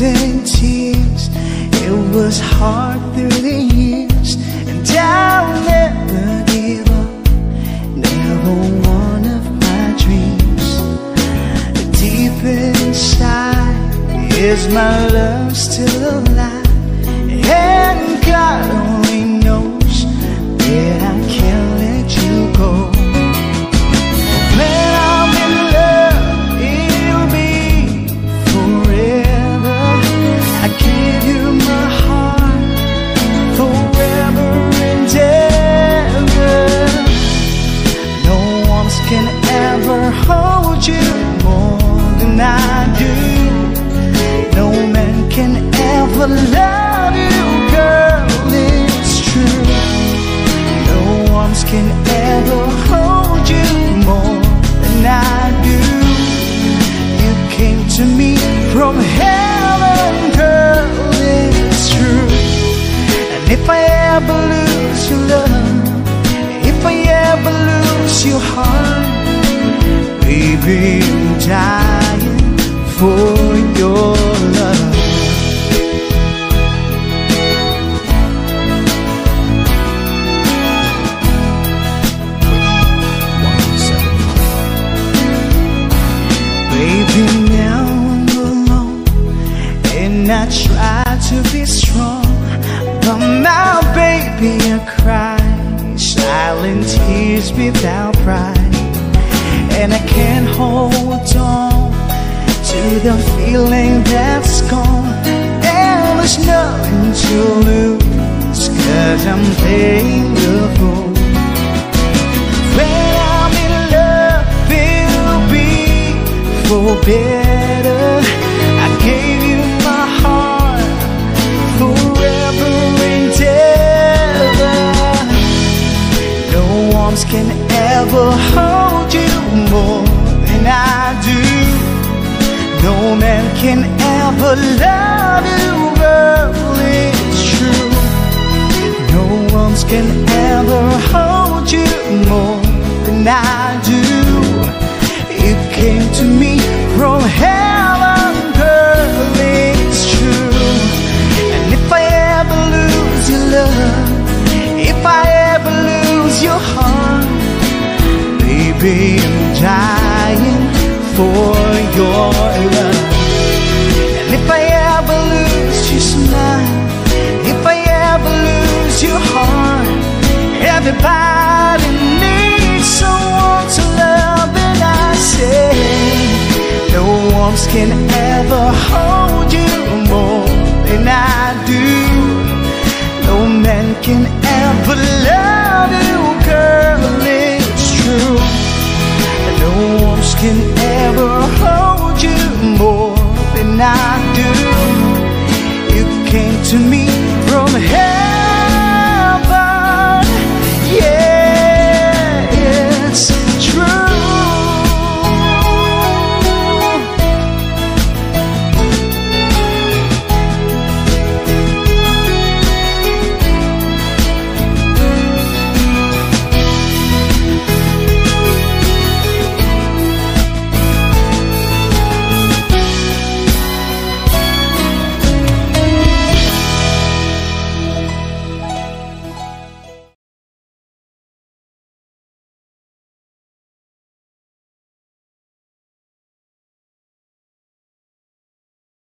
and tears. It was hard through the years, and I'll never give up. Never one of my dreams. Deep inside, is my love still alive? Can ever love you, girl. It's true. No one can ever hold you more than I do. You came to me from heaven, girl. It's true. And if I ever lose your love, if I ever lose your heart, baby, I'm dying for your Now I'm alone, and I try to be strong, but now, baby, I cry. Silent tears without pride, and I can't hold on to the feeling that's gone, there's nothing to lose, cause I'm playing the fool. For better. I gave you my heart forever and ever. No one can ever hold you more than I do. No man can ever love you, girl. It's true. No one can ever hold you more I'm dying for your love. And if I ever lose your smile, if I ever lose your heart, everybody needs someone to love, and I say, no one can ever hold you more than I do. No man can